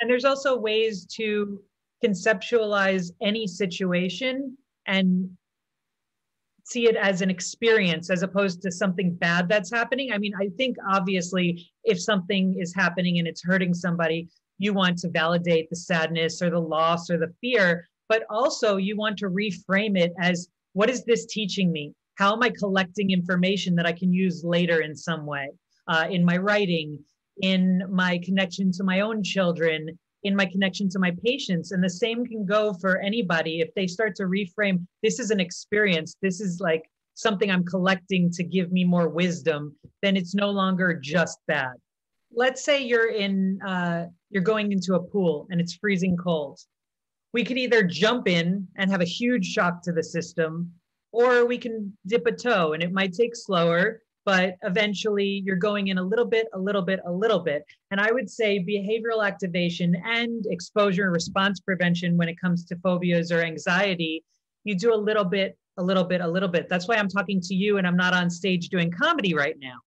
And there's also ways to conceptualize any situation and see it as an experience as opposed to something bad that's happening. I mean, I think obviously if something is happening and it's hurting somebody, you want to validate the sadness or the loss or the fear, but also you want to reframe it as what is this teaching me? How am I collecting information that I can use later in some way uh, in my writing, in my connection to my own children, in my connection to my patients. And the same can go for anybody if they start to reframe this is an experience, this is like something I'm collecting to give me more wisdom, then it's no longer just bad. Let's say you're in, uh, you're going into a pool and it's freezing cold. We could either jump in and have a huge shock to the system, or we can dip a toe and it might take slower but eventually you're going in a little bit, a little bit, a little bit. And I would say behavioral activation and exposure and response prevention when it comes to phobias or anxiety, you do a little bit, a little bit, a little bit. That's why I'm talking to you and I'm not on stage doing comedy right now.